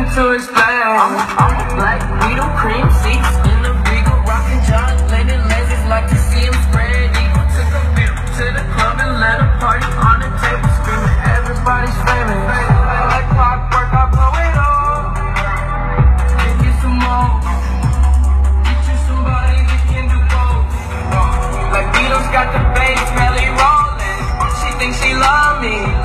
nothing to explain. I'm, I'm the black needle, cream seats in the Regal, rocking John Lennon lenses like to see him spread eagle. Took a beat to the club and let a party on the table, screaming, everybody's famous. Like clockwork, I blow it all. And get some more. Get you somebody that can do both. Like Beatles got the bass, belly rolling. She thinks she love me.